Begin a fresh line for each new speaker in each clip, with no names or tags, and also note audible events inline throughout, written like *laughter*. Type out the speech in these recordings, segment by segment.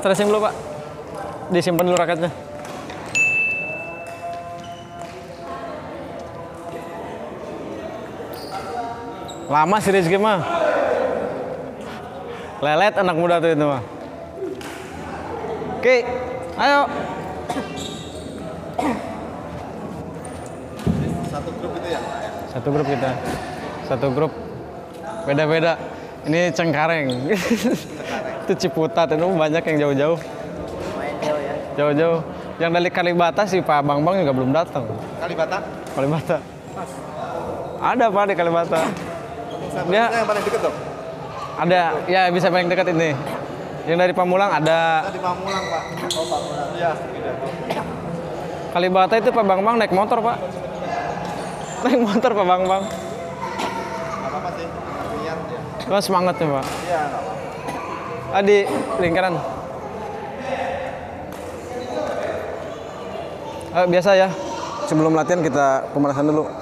Stressing dulu Pak. Disimpan dulu raketnya. Lama sih Rizky mah. Lelet anak muda tuh itu mah. Oke, ayo.
Satu grup itu ya?
Satu grup kita. Satu grup. Beda-beda. Ini Cengkareng. *laughs* itu Ciputat itu banyak yang jauh-jauh. Jauh-jauh. Yang dari Kalibata sih Pak Bang Bang juga belum datang.
Kalibata?
Kalibata. Ada Pak di Kalibata. Dia
yang paling deket tuh?
ada ya bisa paling dekat ini. Yang dari Pamulang ada.
Di Pamulang, Pak. Oh, Pamulang. Iya.
Kalibata itu Pak Bang Bang naik motor Pak. Naik motor Pak Bang Bang.
Nggak apa-apa sih. Niat ya.
Cuma semangatnya Pak.
Iya.
Ah, di lingkaran. Ah, biasa ya. Sebelum latihan kita pemanasan dulu.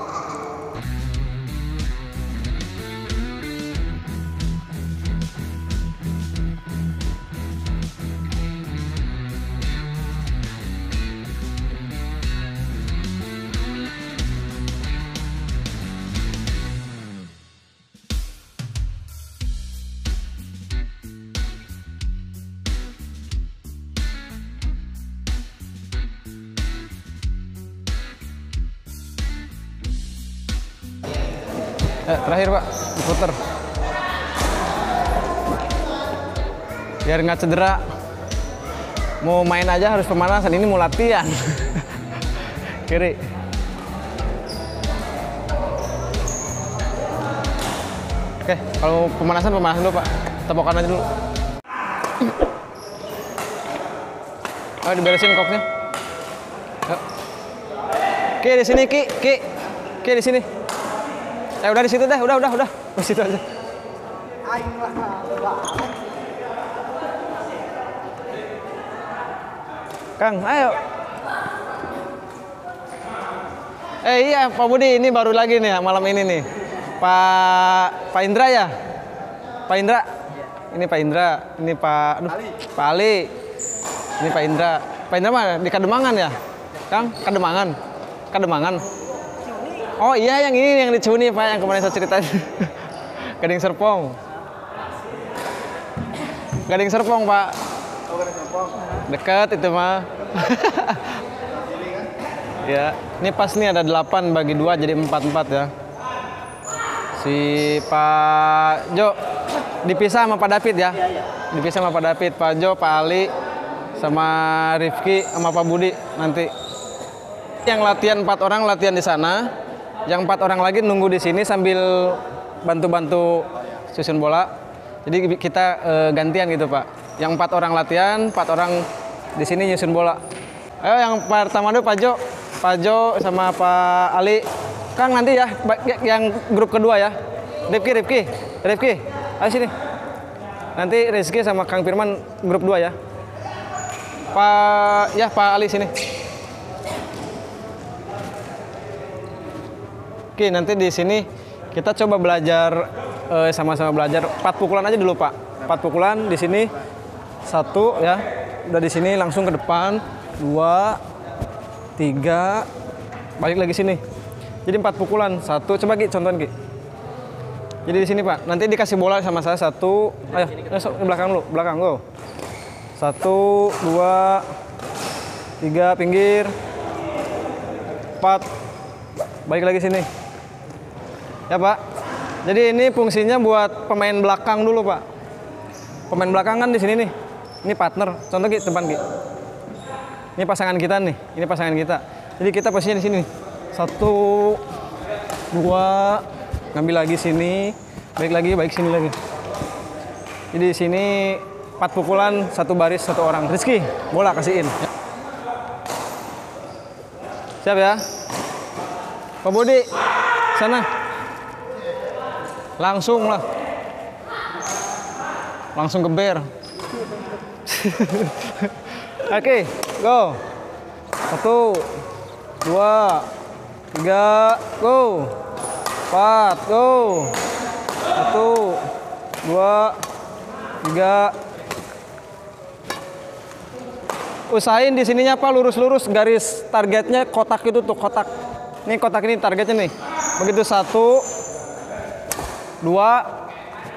Eh, terakhir Pak, diputer. Biar nggak cedera. Mau main aja harus pemanasan, ini mau latihan. *laughs* Kiri. Oke, kalau pemanasan pemanasan dulu Pak. Tepokan aja dulu. Ayo diberesin koknya. Ki di sini Ki, Ki. Ki di sini. Eh udah di situ deh, udah udah udah. Di situ aja. Kang, ayo. Eh iya Pak Budi, ini baru lagi nih malam ini nih. Pak Pak Indra ya? Pak Indra. Ini Pak Indra, ini Pak aduh, Pak Ali. Ini Pak Indra. Pak Indra mana? Di Kademangan ya? Kang, Kademangan. Kademangan. Oh iya yang ini yang di Cuni Pak yang kemarin saya ceritain. *laughs* Gading Serpong. Gading Serpong Pak. Dekat itu mah. *laughs* ya, ini pas nih ada 8 bagi 2 jadi 4 4 ya. Si Pak Jo dipisah sama Pak David ya. Dipisah sama Pak David, Pak Jo, Pak Ali sama Rifki sama Pak Budi nanti. Yang latihan empat orang latihan di sana, yang empat orang lagi nunggu di sini sambil bantu-bantu susun bola. Jadi kita eh, gantian gitu pak. Yang empat orang latihan, empat orang di sini nyusun bola. Ayo yang pertama dulu Pak Jo, Pak Jo sama Pak Ali. Kang nanti ya, yang grup kedua ya. Rifki, Rifki, Rifki, ayo sini. Nanti Rizky sama Kang Firman grup dua ya. Pak, ya Pak Ali sini. Oke, nanti di sini kita coba belajar eh, sama-sama belajar. Empat pukulan aja dulu Pak. Empat pukulan di sini. Satu ya, udah di sini langsung ke depan. Dua, tiga, balik lagi sini. Jadi empat pukulan. Satu, coba Ki contohin Ki. Jadi di sini Pak, nanti dikasih bola sama saya. Satu, ayo, ayo belakang dulu, belakang go. Satu, dua, tiga, pinggir, empat, balik lagi sini. Ya Pak. Jadi ini fungsinya buat pemain belakang dulu Pak. Pemain belakang kan di sini nih. Ini partner. Contoh Ki, depan Ki. Ini pasangan kita nih. Ini pasangan kita. Jadi kita posisinya di sini. Satu, dua, ngambil lagi sini, balik lagi, baik sini lagi. Jadi di sini empat pukulan, satu baris, satu orang. Rizky, bola kasihin. Siap ya? Pak Budi, sana. Langsung lah. Langsung geber. *laughs* Oke, go. Satu, dua, tiga, go. Empat, go. Satu, dua, tiga, usahain di sininya Pak lurus-lurus garis targetnya kotak itu tuh kotak. Ini kotak ini targetnya nih. Begitu satu, dua,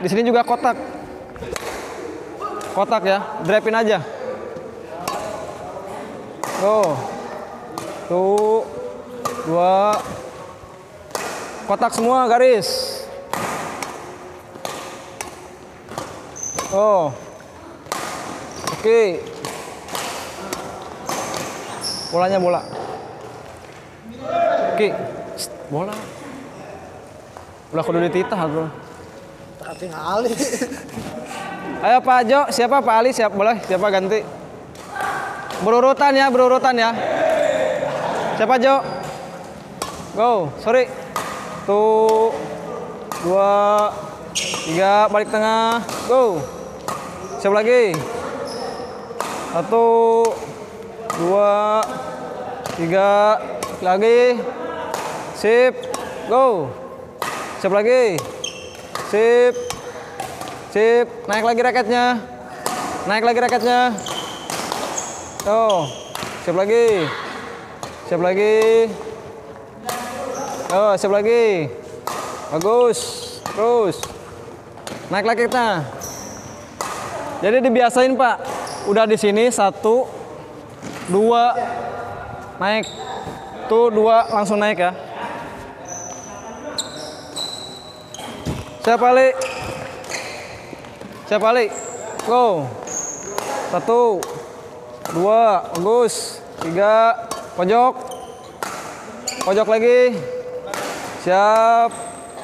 di sini juga kotak. Kotak ya, drapin aja. Go. Tuh, dua, kotak semua garis. Oh, oke. Bolanya bola. Oke, Shh, bola. Udah kudu dititah bro.
Tapi ngali. *laughs*
Ayo Pak Jo, siapa Pak Ali? Siap boleh? Siapa ganti? Berurutan ya, berurutan ya. Siapa Jo? Go, sorry. Tuh, dua, tiga, balik tengah. Go. Siapa lagi? Satu, dua, tiga, lagi. Sip, go. Siap lagi. Sip. Sip, naik lagi raketnya. Naik lagi raketnya. Tuh, siap lagi. Siap lagi. Oh, siap lagi. Bagus. Terus. Naik lagi kita. Jadi dibiasain Pak. Udah di sini satu, dua, naik. Tuh dua langsung naik ya. Siapa Ali? Siapa Ali? Go. Satu, dua, bagus. Tiga, pojok. Pojok lagi. Siap.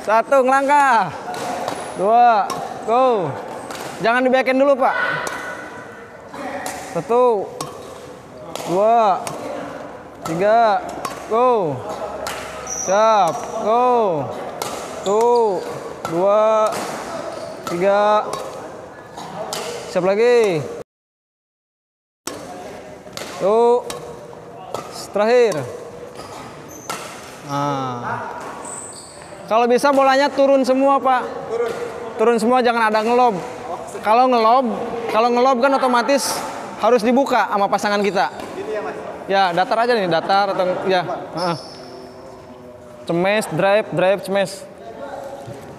Satu, ngelangkah. Dua, go. Jangan dibekin dulu, Pak. Satu, dua, tiga, go. Siap, go. Tuh, dua, tiga, siap lagi. Tuh, terakhir. Nah, kalau bisa bolanya turun semua pak. Turun semua, jangan ada ngelob. Kalau ngelob, kalau ngelob kan otomatis harus dibuka sama pasangan kita. Ya, datar aja nih, datar atau ya. Cemes, drive, drive, cemes.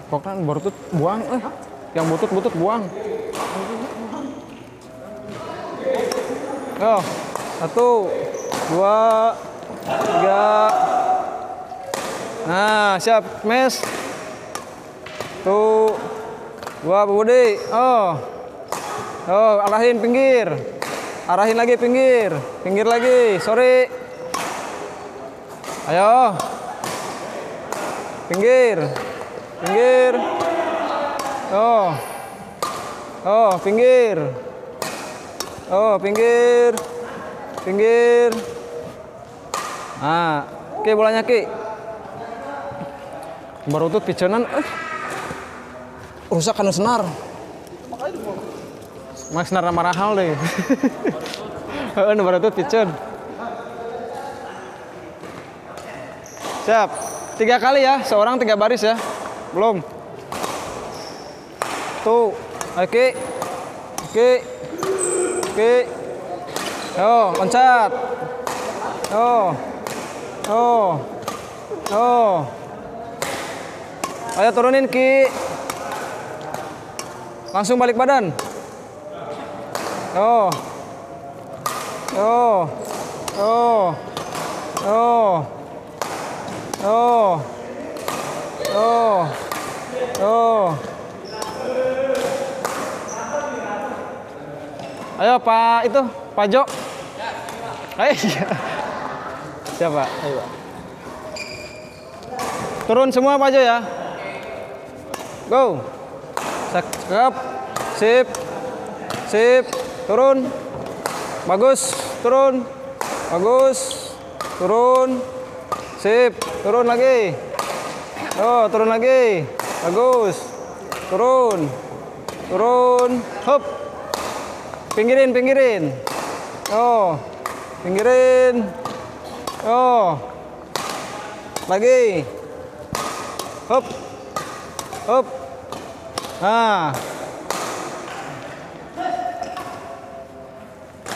Pokoknya butut buang, eh. Yang butut butut buang. Yo, satu, dua, tiga. Nah, siap, mes. Tuh, dua, Bu Budi. Oh, oh, arahin pinggir. Arahin lagi pinggir, pinggir lagi. Sorry. Ayo. Pinggir. Pinggir. Oh. Oh, pinggir. Oh, pinggir. Pinggir. Nah, oke bolanya Ki. Baru tuh picenan eh. Rusak kan senar. Mas senar marahal deh. *laughs* Heeh, nu baru tuh picen. Siap. Tiga kali ya, seorang tiga baris ya. Belum. Tuh. Oke. Oke. Oke. Yo, loncat. Yo. Yo. Yo. Ayo turunin Ki. Langsung balik badan. Yo. Yo. Yo. Yo. Yo. Yo. Yo. Ayo Pak itu, Pak Jo. Ayo. Siapa? Ayo. Turun semua Pak Jo ya. Go. Cakep. Sip. Sip. Turun. Bagus. Turun. Bagus. Turun. Sip. Turun lagi. Oh, turun lagi. Bagus. Turun. Turun. Hop. Pinggirin, pinggirin. Oh. Pinggirin. Oh. Lagi. Hop. Hop. Nah.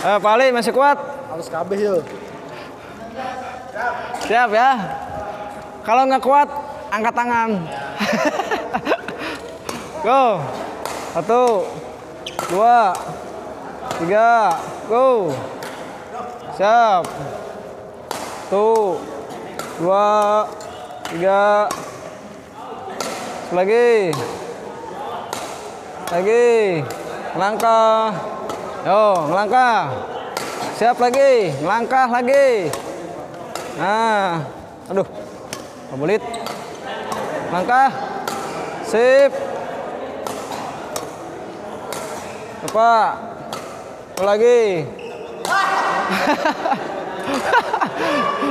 Ayo Pak Ali masih kuat?
Harus kabeh yuk.
Siap ya. Kalau nggak kuat, angkat tangan. *laughs* Go. Satu, dua, tiga, go. Siap. Satu, dua, tiga. Lagi. Lagi. Melangkah. Yo, melangkah. Siap lagi. Melangkah lagi. Nah, aduh, kabulit. Langkah, sip. Apa? Lagi.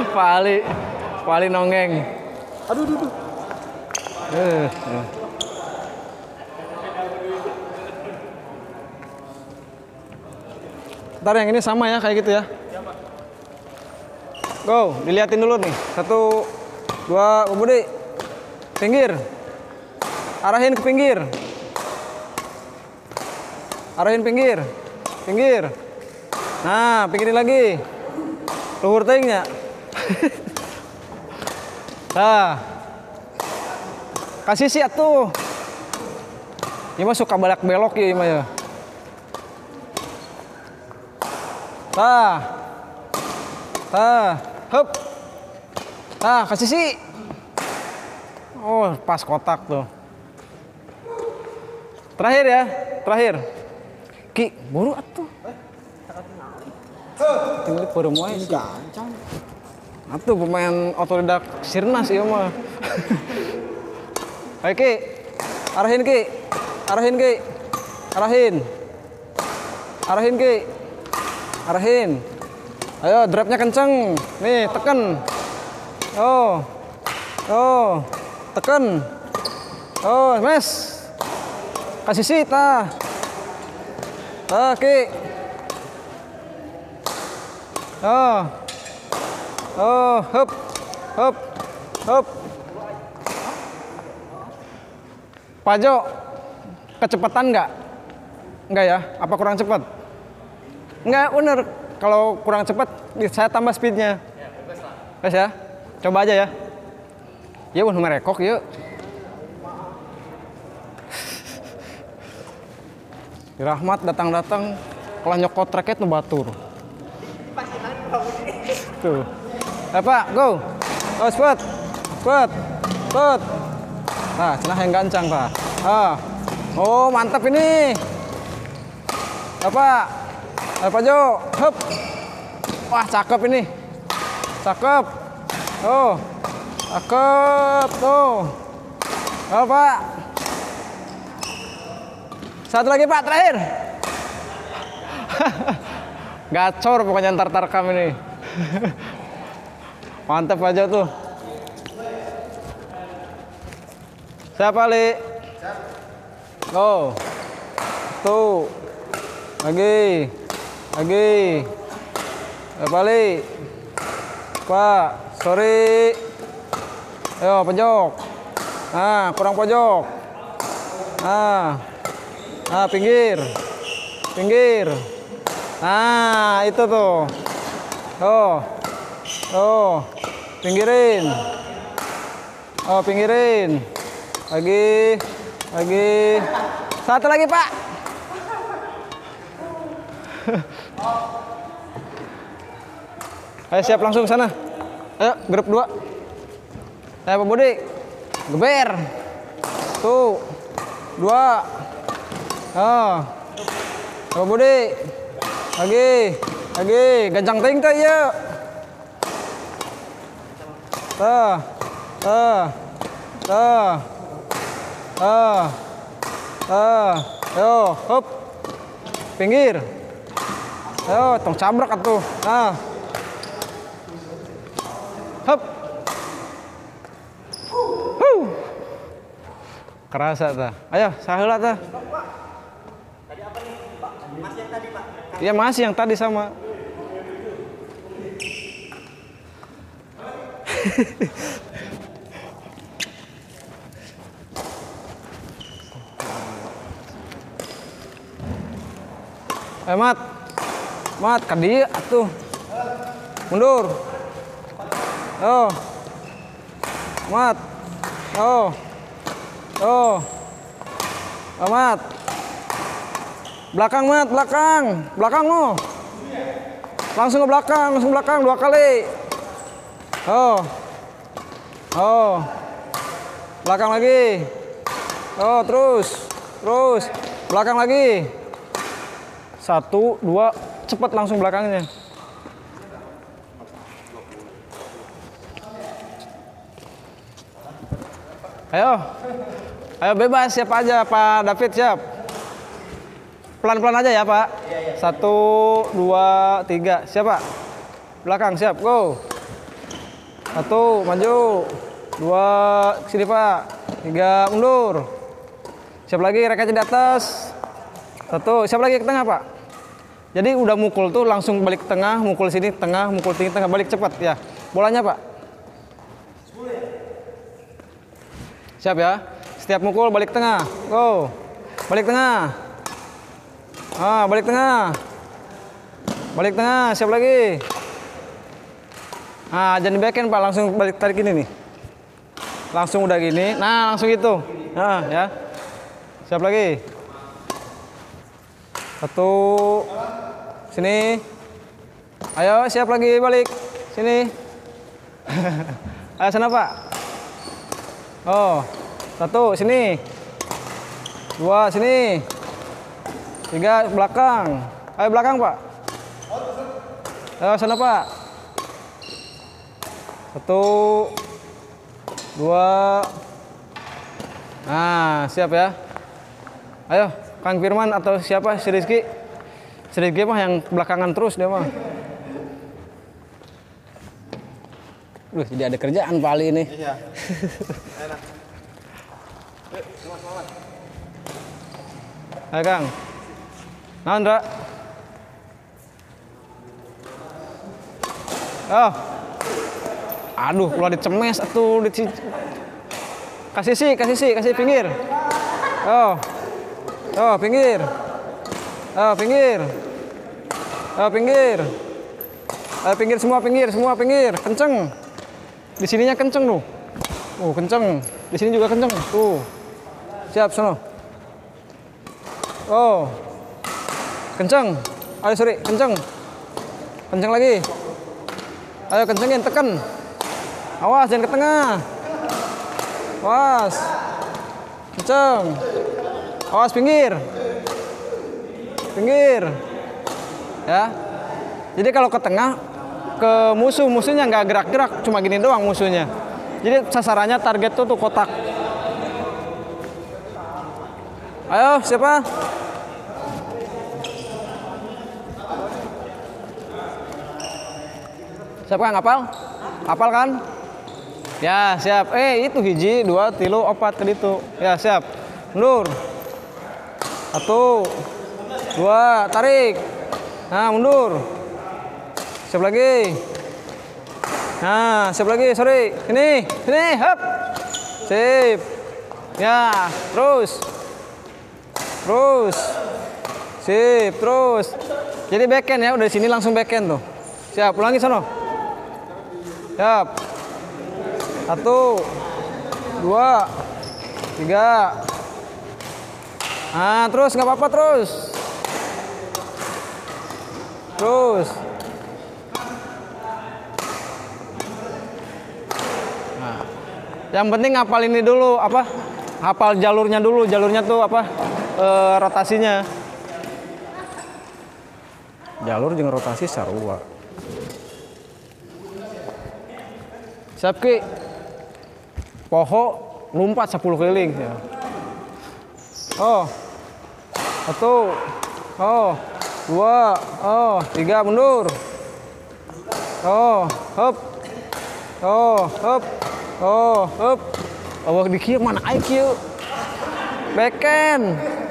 *laughs* Pak Ali, Pak Ali nongeng.
Aduh, aduh, aduh.
Eh, eh. Ntar yang ini sama ya kayak gitu ya. Go, diliatin dulu nih. Satu, dua, Budi. Pinggir. Arahin ke pinggir. Arahin pinggir. Pinggir. Nah, pinggirin lagi. Luhur teingnya. *laughs* nah. Kasih sih atuh. Ini mah suka balak belok ya, ini ya. Tah. Tah. Hup. Tah, kasih sih. Oh, pas kotak tuh. Terakhir ya, terakhir. Ki, buru atuh. Tinggal baru mulai sih.
Gancang.
Atuh pemain otodidak Sirnas ya mah. *laughs* Ayo Ki, arahin Ki, arahin Ki, arahin, arahin Ki, arahin. Ayo drapnya kenceng, nih tekan. Oh, oh, tekan. Oh, mes. Kasih sih ta. Ta Ki. Oh, oh, hup, hup, hup. Pak Jo, kecepatan nggak? Nggak ya? Apa kurang cepat? Nggak, bener. Kalau kurang cepat, saya tambah speednya. Wes ya? Coba aja ya. Ya, udah merekok yuk. Rahmat datang-datang, kalau nyokot raket nu batur. Tuh. Eh Pak, go. Oh, spot. Spot. Spot. Nah, cenah yang gancang, Pak. Ah. Oh, mantap ini. Apa? Apa Jo? Hup. Wah, cakep ini. Cakep. Oh. Cakep tuh. Oh, Pak. Satu lagi, Pak, terakhir. *laughs* Gacor pokoknya ntar tarkam ini. *laughs* Mantap aja tuh. Siapa, Li? Go. Tuh. Lagi. Lagi. Siapa, Li? Pak, sorry. Ayo, pojok. Nah, kurang pojok. Nah. Nah, pinggir. Pinggir. Nah, itu tuh. Tuh. Tuh. Pinggirin. Oh, pinggirin. Lagi. Lagi. Satu lagi, Pak. *laughs* Ayo siap langsung sana. Ayo, grup dua. Ayo Pak Budi. Geber. Tuh. Dua. Oh. Pak Budi. Lagi. Lagi. Gancang ting tuh iya. Tuh. Tuh. Tuh. Tuh. Tuh. Yo, hop. Pinggir. Ayo, tong cabrak atuh. Nah. Kerasa ta. Ayo, saheula ta. Iya masih yang tadi sama. *laughs* Hemat. Mat, ke dia atuh. Mundur. Oh. Mat. Oh. Oh. Oh, Mat. Belakang, Mat, belakang. Belakang lo. Langsung ke belakang, langsung ke belakang dua kali. Oh. Oh. Belakang lagi. Oh, terus. Terus. Belakang lagi. Satu, dua, cepat langsung belakangnya. Ayo. Ayo bebas siapa aja Pak David siap. Pelan-pelan aja ya Pak. Satu, dua, tiga. Siapa? Belakang siap. Go. Satu, maju. Dua, sini Pak. Tiga, mundur. Siap lagi rekatnya di atas. Satu, siap lagi ke tengah Pak. Jadi udah mukul tuh langsung balik ke tengah, mukul sini tengah, mukul sini tengah, balik cepat ya. Bolanya Pak. Siap ya. Setiap mukul balik tengah. Go. Balik tengah. Ah, balik tengah. Balik tengah, siap lagi. Ah, jangan backhand Pak, langsung balik tarik ini nih. Langsung udah gini. Nah, langsung gitu. Nah, ya. Siap lagi. Satu. Sini. Ayo, siap lagi balik. Sini. *laughs* Ayo sana, Pak. Oh. Satu, sini. Dua, sini. Tiga, belakang. Ayo belakang, Pak. Ayo sana, Pak. Satu. Dua. Nah, siap ya. Ayo, Kang Firman atau siapa? Si Rizky. Si Rizky mah yang belakangan terus dia mah. Duh, jadi ada kerjaan Pak Ali ini.
Iya. *laughs*
Ayo Kang. Nah, Ndra. Oh. Aduh, keluar dicemes atuh di Kasih sih, kasih sih, kasih pinggir. Oh. Oh, pinggir. Oh, pinggir. Oh, pinggir. Oh, pinggir semua, pinggir, semua pinggir. Kenceng. Di sininya kenceng tuh. Oh, kenceng. Di sini juga kenceng. Tuh. Siap, sono. Oh. Kenceng. Ayo, sorry, kenceng. Kenceng lagi. Ayo kencengin, tekan. Awas, jangan ke tengah. Awas. Kenceng. Awas pinggir. Pinggir. Ya. Jadi kalau ke tengah ke musuh, musuhnya nggak gerak-gerak, cuma gini doang musuhnya. Jadi sasarannya target tuh tuh kotak. Ayo, siapa? Siapa kan ngapal? Hafal kan? Ya, siap. Eh, itu hiji, dua, tilu, opat ke itu. Ya, siap. Mundur. Satu. Dua, tarik. Nah, mundur. Siap lagi. Nah, siap lagi, sorry. Sini, sini, hop. Sip. Ya, terus. Terus. Sip, terus. Jadi backhand ya, udah di sini langsung backhand tuh. Siap, ulangi sono. Siap. Satu, dua, tiga. Nah, terus nggak apa-apa terus. Terus. Nah, yang penting hafal ini dulu apa? Hafal jalurnya dulu. Jalurnya tuh apa? E, rotasinya. Jalur jeung rotasi sarua. Siap ki. Poho lompat 10 keliling ya. Oh. Satu. Oh. Dua. Oh, tiga mundur. Oh, hop. Oh, hop. Oh, hop. Oh, di mana kieu? Backhand.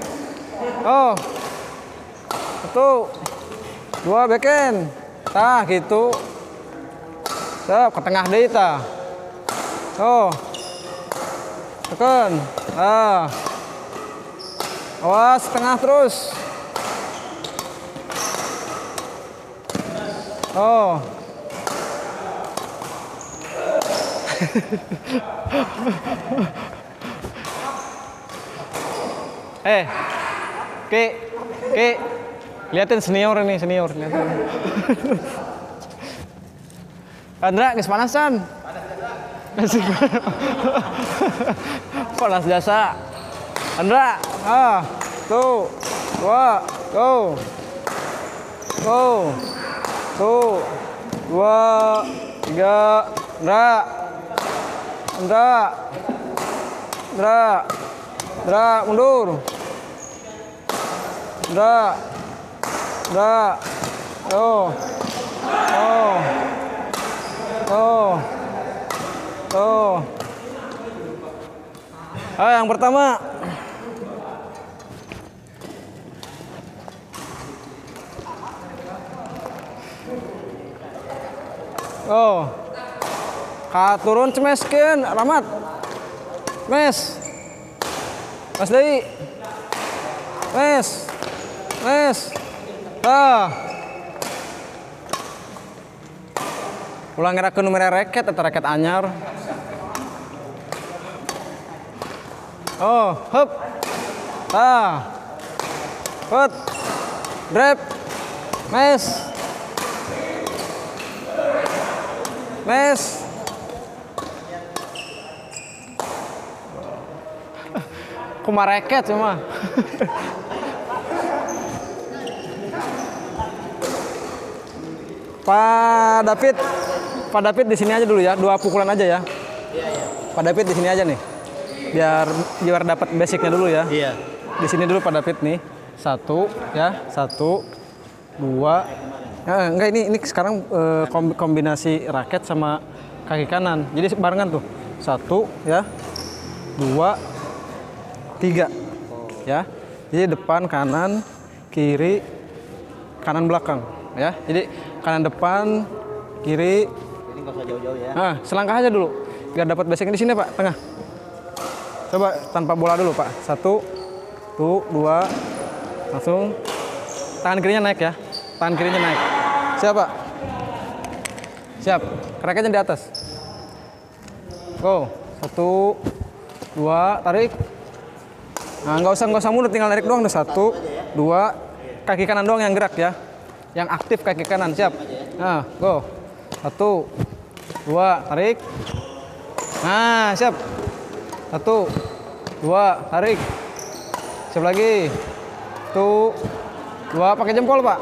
Oh. Satu. Dua backhand. Tah gitu. Siap, ke tengah deui tah. Oh. Tekan. Ah. Awas tengah terus. Oh. *laughs* eh, Ki, Ki, liatin senior ini senior. Liatin. Andra, geus panasan. Panas Panas jasa. Andra, ah, tuh, dua, go, go, tuh, dua, tiga, Andra, Andra, Andra, Andra, mundur, Andra, Andra, oh, oh, oh, oh. Ah, yang pertama. Oh. Ka turun cemeskeun, Rahmat. Mes. Mas Dewi. Mes. Mes. Ah. Ulang ngerakeun nomor reket atau reket anyar. Oh, hup. Ah. Put. Drep. Mes. Mes. Kumareket cuma. *laughs* Pak David, Pak David di sini aja dulu ya, dua pukulan aja ya. Pak David di sini aja nih, biar biar dapat basicnya dulu ya.
Iya.
Di sini dulu Pak David nih, satu ya, satu, dua. Nah, enggak ini ini sekarang eh, kombi- kombinasi raket sama kaki kanan, jadi barengan tuh, satu ya, dua, tiga, ya. Jadi depan, kanan, kiri, kanan belakang, ya. Jadi kanan depan, kiri,
Ini nggak usah jauh-jauh ya.
Nah, selangkah aja dulu. Biar dapat basicnya di sini, Pak, tengah. Coba tanpa bola dulu, Pak. Satu, tuh, dua, langsung. Tangan kirinya naik ya. Tangan kirinya naik. Siap, Pak? Siap. Raketnya di atas. Go. Satu, dua, tarik. Nah, nggak usah nggak usah mundur, tinggal narik doang. Satu, dua, kaki kanan doang yang gerak ya. Yang aktif kaki kanan, siap. Nah, go. Satu, dua, tarik. Nah, siap. Satu, dua, tarik. Siap lagi. Satu, dua, pakai jempol, Pak.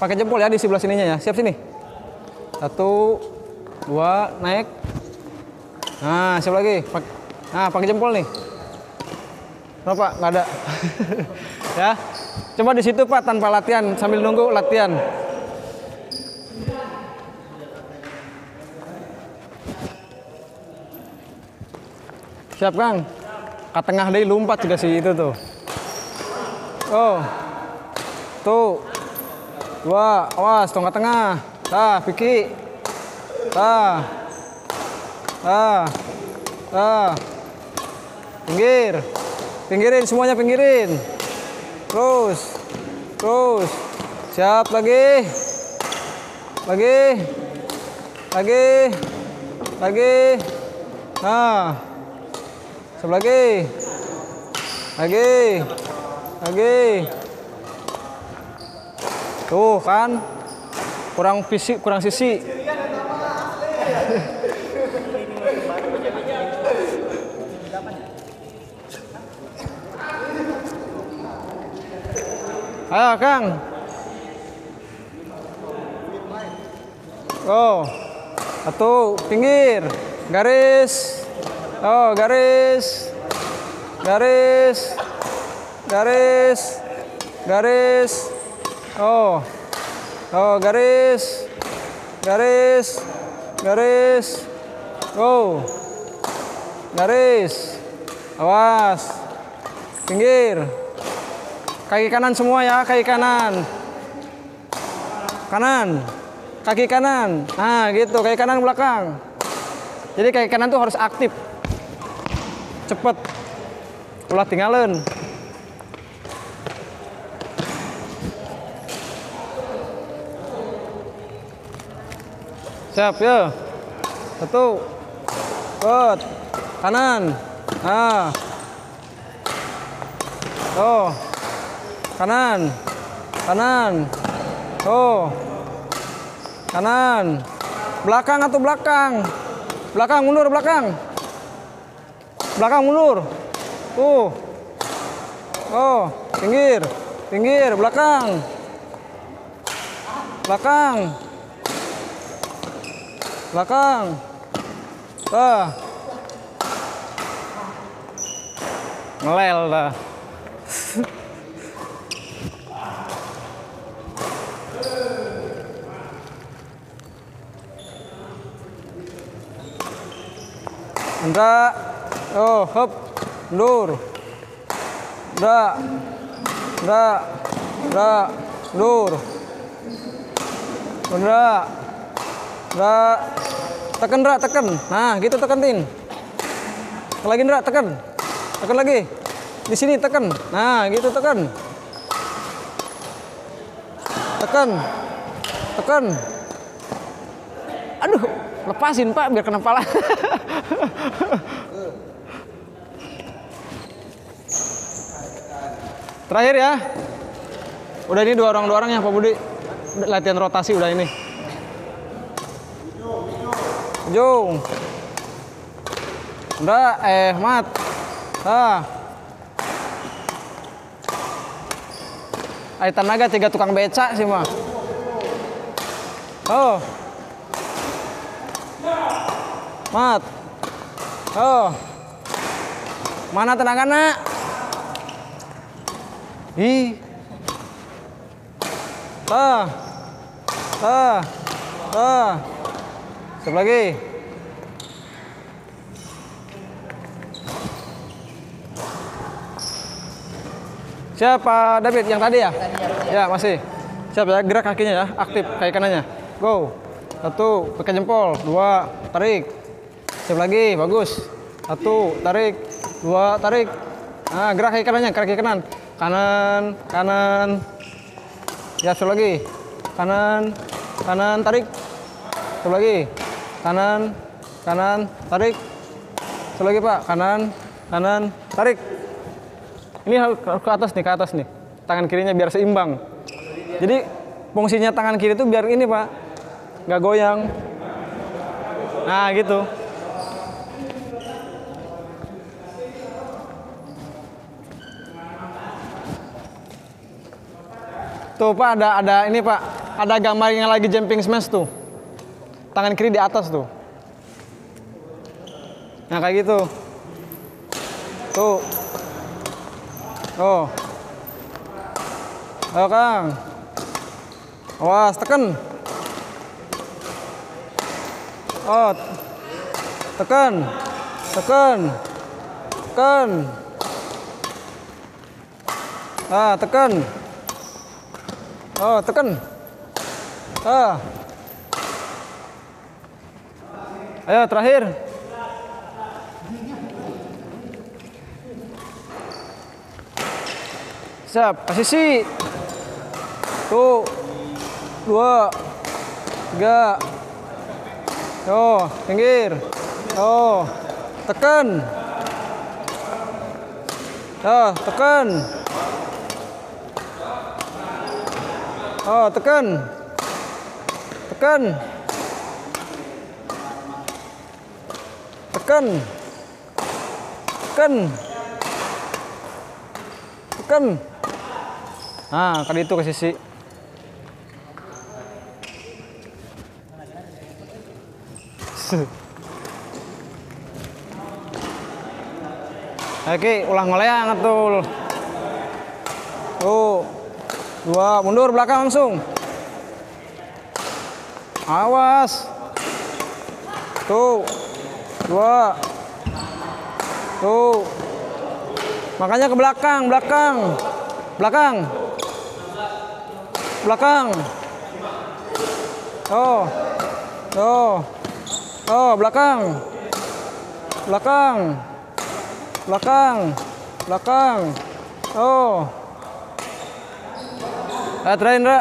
Pakai jempol ya di sebelah sininya ya. Siap sini. Satu, dua, naik. Nah, siap lagi. Nah, pakai jempol nih. Kenapa? Nggak ada. *laughs* ya. Coba di situ Pak tanpa latihan sambil nunggu latihan. Siap Kang. Ke tengah deh lompat juga sih itu tuh. Oh. Tuh. Dua, awas tong ke tengah. Tah, Piki. Tah. Tah. Tah. Pinggir. Pinggirin semuanya pinggirin. Terus. Terus. Siap lagi. Lagi. Lagi. Lagi. Nah. Siap lagi. Lagi. Lagi. Tuh kan. Kurang fisik, kurang sisi. Ayo Kang. Oh. Satu, pinggir. Garis. Oh, garis. Garis. Garis. Garis. Oh. Oh, garis. Garis. Garis. Go. Garis. Awas. Pinggir. Kaki kanan semua ya, kaki kanan. Kanan. Kaki kanan. Nah, gitu, kaki kanan belakang. Jadi kaki kanan tuh harus aktif. Cepet. Ulah tinggalin. Siap, ya. Satu. Kot. Kanan. Nah. Oh. Kanan. Kanan. Oh. Kanan. Belakang atau belakang? Belakang, mundur, belakang. Belakang, mundur. Tuh. Oh, pinggir. Pinggir, belakang. Belakang. Belakang. Ah. Ngelel dah. Indra. Oh, hop. Mundur. Indra. Indra. Indra. Mundur. Indra. Indra. Tekan, Indra, tekan. Nah, gitu tekenin. Lagi, Indra, tekan. Tekan lagi. Di sini tekan. Nah, gitu tekan. Tekan. Tekan. Aduh, lepasin Pak biar kena pala. Terakhir ya. Udah ini dua orang dua orang ya Pak Budi. Latihan rotasi udah ini. Jung. Udah, eh, mat. Ah. Ayo tenaga tiga tukang beca sih mah. Oh. Mat. Oh. Mana tenaga nak? Ih. Ah. Ah. Ah. Siap lagi. Siapa David yang tadi ya? Ya masih. Siap ya gerak kakinya ya, aktif kaki kanannya. Go. Satu, pakai jempol. Dua, tarik. Siap lagi, bagus. Satu, tarik. Dua, tarik. Nah, gerak kaki kanannya, kaki kanan. Kanan, kanan. Ya, siap lagi. Kanan, kanan, tarik. Siap lagi. Kanan, kanan, tarik. Siap lagi, Pak. Kanan, kanan, tarik. Ini harus ke atas nih, ke atas nih. Tangan kirinya biar seimbang. Jadi fungsinya tangan kiri itu biar ini pak, nggak goyang. Nah gitu. Tuh pak ada ada ini pak, ada gambar yang lagi jumping smash tuh. Tangan kiri di atas tuh. Nah kayak gitu. Tuh. Oh. Ayo Kang. Awas, tekan. Oh. Tekan. Tekan. Tekan. Ah, tekan. Oh, tekan. Ah. Ayo terakhir. Siap, posisi. Tuh. Dua. Tiga. Oh, pinggir. Oh, tekan. Oh, tekan. Oh, tekan. Tekan. Tekan. Tekan. Tekan. Nah, kali itu ke sisi. *laughs* Oke, ulang ngeleang betul. Tuh. Dua, mundur belakang langsung. Awas. Tuh. Dua. Tuh. Makanya ke belakang, belakang. Belakang. Belakang. Oh. Oh. Oh, belakang. Belakang. Belakang. Belakang. Oh. Eh, Ayo try Indra.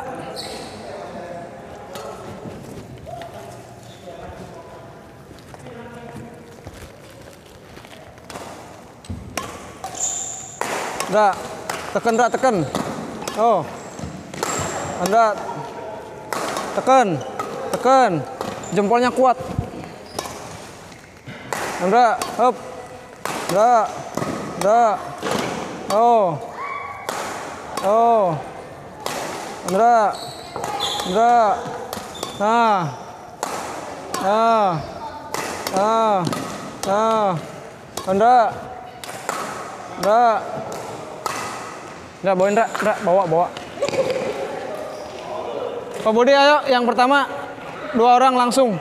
Indra, tekan Indra, tekan. Oh. Anda tekan, tekan. Jempolnya kuat. Indra, up. Indra, Indra. Oh. Oh. Indra, Indra. Nah. Nah. Nah. Nah. Indra. Indra. Indra, bawa Indra. Indra, bawa, bawa. Pak Budi, ayo. Yang pertama, dua orang langsung.